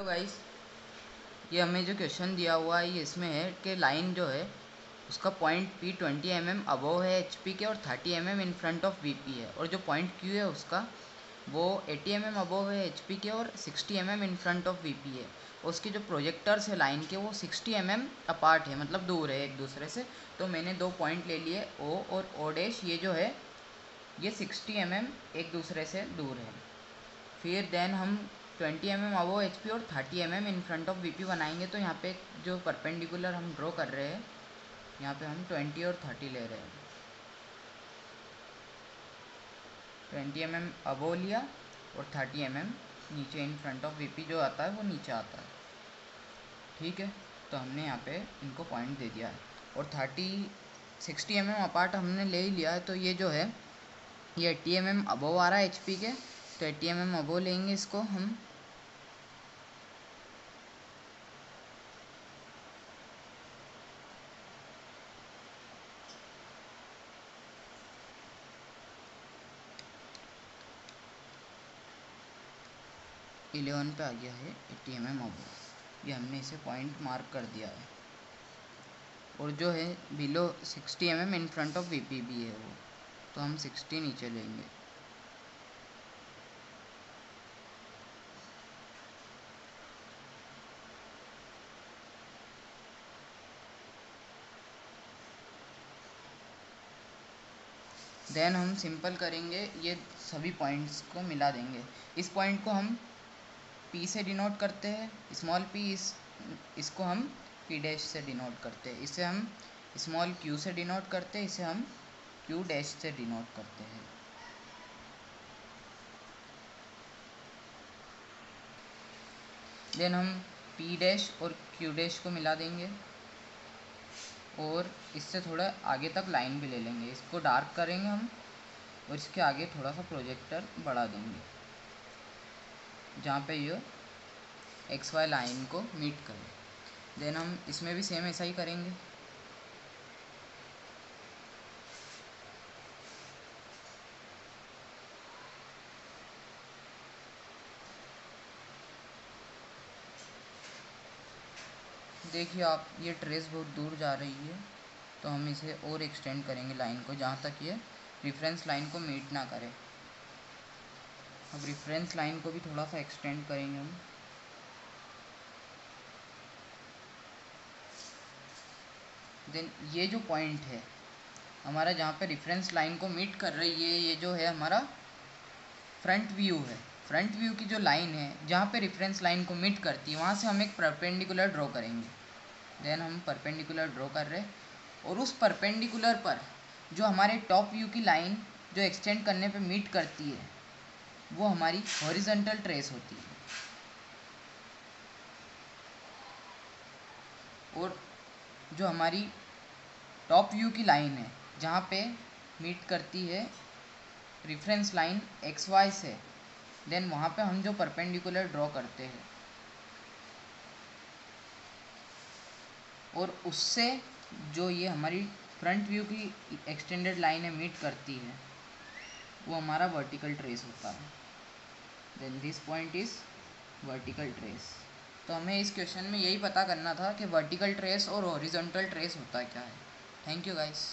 Hello guys ये हमें जो क्वेश्चन दिया हुआ है, ये इसमें है कि लाइन जो है, उसका point P twenty M M above है एच पी के और thirty M M in front of V P है। और जो पॉइंट क्यू है उसका, वो एटी एम एम अबव है एच पी के और sixty M M in front of V P है उसके जो प्रोजेक्टर्स है लाइन के, वो सिक्सटी एम एम अपार्ट है मतलब दूर है एक दूसरे से। तो मैंने दो पॉइंट ले लिए ओ और ओ डैश ये जो है, ये सिक्सटी एम एम एक दूसरे से दूर है। फिर देन हम twenty M M above H और thirty M M in front of P बनाएँगे तो यहाँ पे जो परपेंडिकुलर हम ड्रॉ कर रहे हैं, यहाँ पे हम ट्वेंटी और थर्टी ले रहे हैं। ट्वेंटी एम एम अबो लिया और थर्टी एम एम नीचे इन फ्रंट ऑफ़ वी जो आता है, वो नीचे आता है। ठीक है तो हमने यहाँ पे इनको पॉइंट दे दिया है। और thirty, sixty M M apart हमने ले ही लिया है तो ये जो है, ये एट्टी एम एम अबो आ रहा है एच के तो एट्टी एम एम अबो लेंगे इसको हम। इलेवन पे आ गया है एट्टी एम एम अबो ये हमने इसे पॉइंट मार्क कर दिया है। और जो है below sixty M M in front of V P भी है वो। तो हम सिक्सटी नीचे लेंगे। देन हम सिंपल करेंगे, ये सभी पॉइंट्स को मिला देंगे। इस पॉइंट को हम पी से डिनोट करते हैं स्मॉल पी इस, इसको हम पी डैश से डिनोट करते हैं। इसे हम स्मॉल क्यू से डिनोट करते हैं, इसे हम क्यू डैश से डिनोट करते हैं। देन हम पी डैश और क्यू डैश को मिला देंगे। और इससे थोड़ा आगे तक लाइन भी ले लेंगे। इसको डार्क करेंगे हम और इसके आगे थोड़ा सा प्रोजेक्टर बढ़ा देंगे। जहाँ पे ये एक्स वाई लाइन को मीट करें। देन हम इसमें भी सेम ऐसा ही करेंगे। देखिए, आप ये ट्रेस बहुत दूर जा रही है तो हम इसे और एक्सटेंड करेंगे लाइन को, जहाँ तक ये रिफरेंस लाइन को मीट ना करे। अब रिफरेंस लाइन को भी थोड़ा सा एक्सटेंड करेंगे हम। देन ये जो पॉइंट है, हमारा जहाँ पे रेफरेंस लाइन को मीट कर रही है, ये जो है हमारा फ्रंट व्यू है। फ्रंट व्यू की जो लाइन है, जहाँ पे रेफरेंस लाइन को मीट करती है, वहाँ से हम एक परपेंडिकुलर ड्रॉ करेंगे। देन हम परपेंडिकुलर ड्रॉ कर रहे और उस परपेंडिकुलर पर जो हमारे टॉप व्यू की लाइन जो एक्सटेंड करने पे मीट करती है, वो हमारी हॉरिजेंटल ट्रेस होती है। और जो हमारी टॉप व्यू की लाइन है, जहाँ पे मीट करती है रेफरेंस लाइन एक्स वाई से देन वहाँ पे हम जो परपेंडिकुलर ड्रॉ करते हैं, और उससे जो ये हमारी फ्रंट व्यू की एक्सटेंडेड लाइन मीट करती है, वो हमारा वर्टिकल ट्रेस होता है। Then this point is vertical trace तो हमें इस क्वेश्चन में यही पता करना था कि वर्टिकल ट्रेस और हॉरिजॉन्टल ट्रेस होता क्या है। Thank you guys